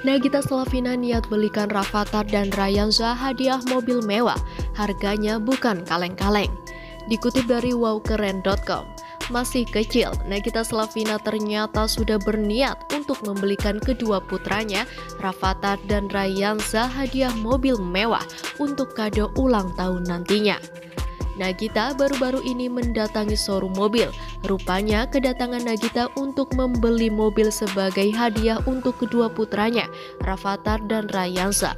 Nagita Slavina niat belikan Rafathar dan Rayanza hadiah mobil mewah, harganya bukan kaleng-kaleng. Dikutip dari wowkeren.com, masih kecil, Nagita Slavina ternyata sudah berniat untuk membelikan kedua putranya, Rafathar dan Rayanza hadiah mobil mewah untuk kado ulang tahun nantinya. Nagita baru-baru ini mendatangi showroom mobil. Rupanya kedatangan Nagita untuk membeli mobil sebagai hadiah untuk kedua putranya, Rafathar dan Rayansa.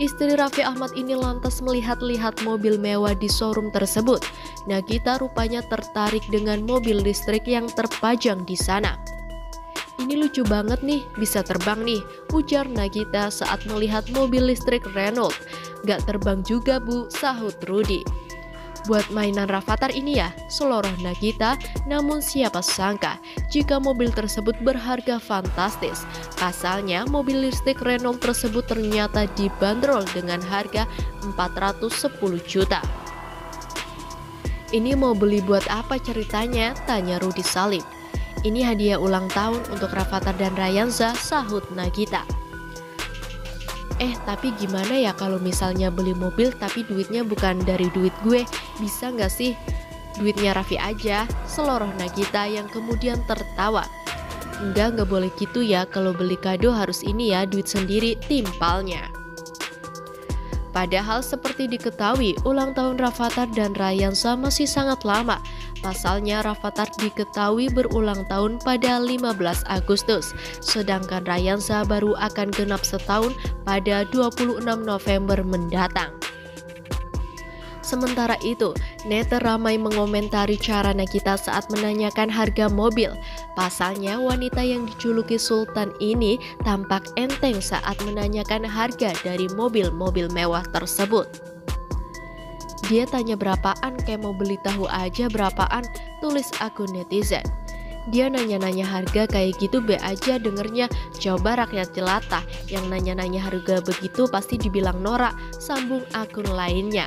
Istri Raffi Ahmad ini lantas melihat-lihat mobil mewah di showroom tersebut. Nagita rupanya tertarik dengan mobil listrik yang terpajang di sana. Ini lucu banget nih, bisa terbang nih, ujar Nagita saat melihat mobil listrik Renault. Gak terbang juga bu, sahut Rudy. Buat mainan Rafathar ini ya, seloroh Nagita, namun siapa sangka jika mobil tersebut berharga fantastis. Pasalnya, mobil listrik Renault tersebut ternyata dibanderol dengan harga 410 juta. Ini mau beli buat apa ceritanya? Tanya Rudi Salim. Ini hadiah ulang tahun untuk Rafathar dan Rayanza, sahut Nagita. Eh tapi gimana ya kalau misalnya beli mobil tapi duitnya bukan dari duit gue? Bisa nggak sih? Duitnya Raffi aja Seloroh Nagita yang kemudian tertawa. Enggak nggak boleh gitu ya. Kalau beli kado harus ini ya duit sendiri timpalnya. Padahal seperti diketahui, ulang tahun Rafathar dan Rayansa masih sangat lama. Pasalnya Rafathar diketahui berulang tahun pada 15 Agustus, sedangkan Rayansa baru akan genap setahun pada 26 November mendatang. Sementara itu, Neta ramai mengomentari cara Nagita saat menanyakan harga mobil. Pasalnya, wanita yang dijuluki Sultan ini tampak enteng saat menanyakan harga dari mobil-mobil mewah tersebut. Dia tanya berapaan, kayak mau beli tahu aja berapaan, tulis akun netizen. Dia nanya-nanya harga kayak gitu be aja dengernya Coba rakyat jelata yang nanya-nanya harga begitu pasti dibilang norak Sambung akun lainnya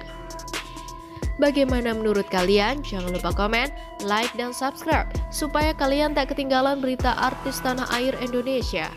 Bagaimana menurut kalian? Jangan lupa komen, like, dan subscribe supaya kalian tak ketinggalan berita artis tanah air Indonesia.